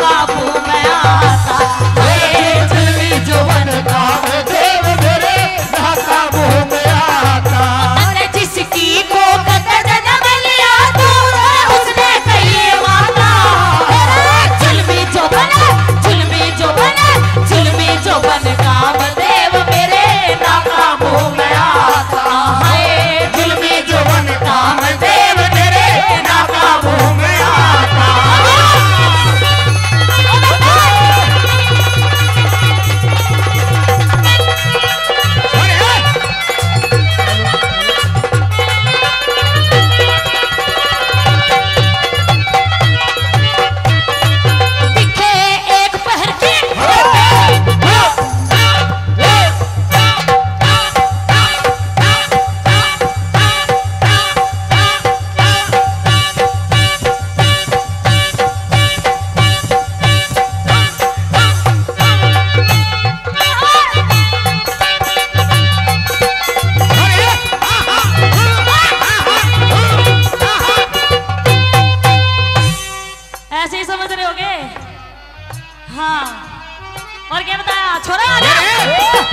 काबू में आता। जो मन काबू हाँ। और क्या बताया? छोरा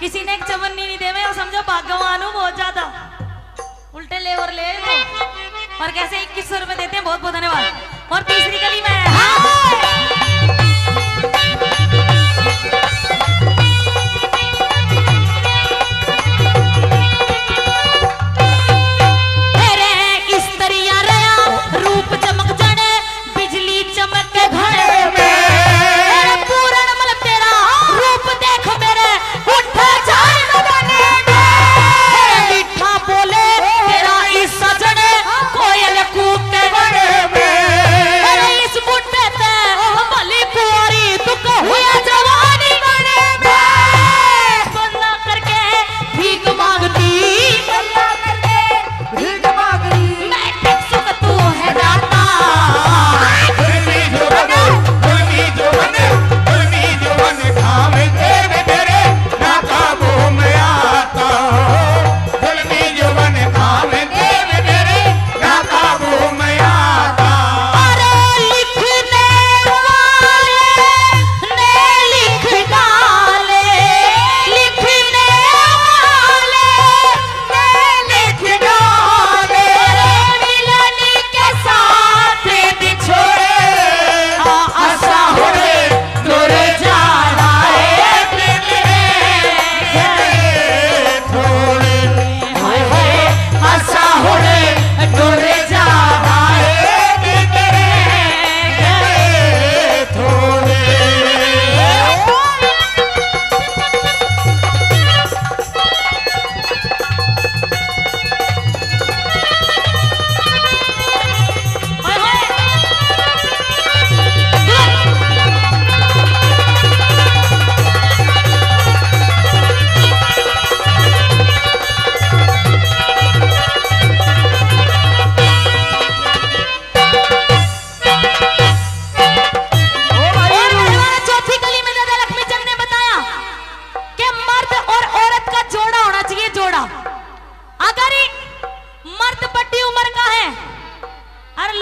किसी ने एक चमन नहीं देवे और समझो, भाग्यवान हूँ, बहुत ज़्यादा। उल्टे ले और ले और कैसे इक्कीस सौ रुपए देते हैं, बहुत बहुत धन्यवाद। और तीसरी गली में हाँ।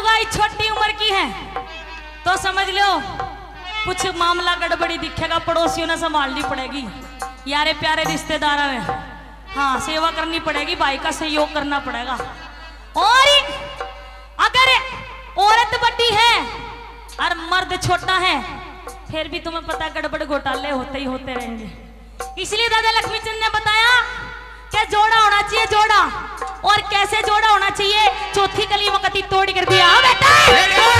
लुगाई, छोटी उम्र की है। तो समझ लो, कुछ मामला गड़बड़ी दिखेगा, पड़ोसियों ने संभालनी पड़ेगी। यारे प्यारे रिश्तेदार में हाँ सेवा करनी पड़ेगी, भाई का सहयोग करना पड़ेगा। और अगर औरत बड़ी है, और मर्द छोटा है, फिर भी तुम्हें पता गड़बड़ घोटाले होते ही होते रहेंगे। इसलिए दादा लक्ष्मी चंद ने बताया कि जोड़ा होना चाहिए, जोड़ा। और कैसे जोड़ा होना चाहिए? चौथी कली मकती तोड़ कर दिया। बेटा!